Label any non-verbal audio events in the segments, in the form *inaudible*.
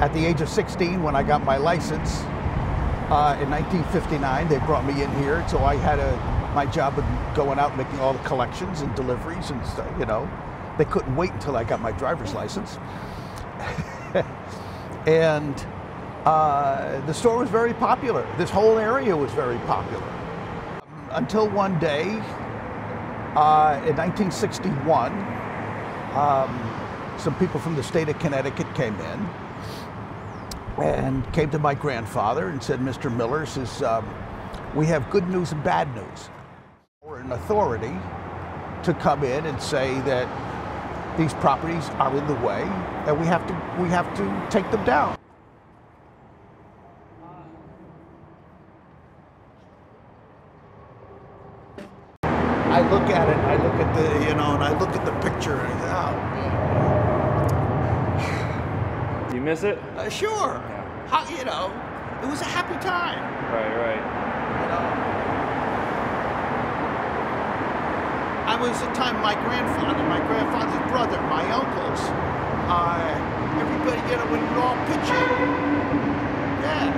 At the age of 16, when I got my license uh, in 1959, they brought me in here. So I had a, my job of going out making all the collections and deliveries and stuff, you know. They couldn't wait until I got my driver's license. *laughs* and uh, the store was very popular. This whole area was very popular. Until one day, uh, in 1961, um, some people from the state of Connecticut came in and came to my grandfather and said, Mr. Miller says, um, we have good news and bad news. We're an authority to come in and say that these properties are in the way and we have to, we have to take them down. I look at it, I look at the, you know, and I look at the picture and I say, oh, man. Do you miss it? Uh, sure. How, you know, it was a happy time. Right, right. You know. I was a time my grandfather, my grandfather's brother, my uncles, uh, everybody, you know, when we all pitch in. Yeah.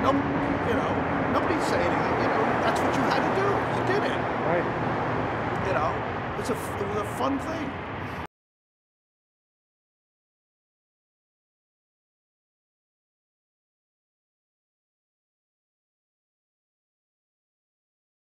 Nope. You know, nobody's saying anything. You know, that's what you had to do. You did it. Right. You know, it's a, it was a fun thing.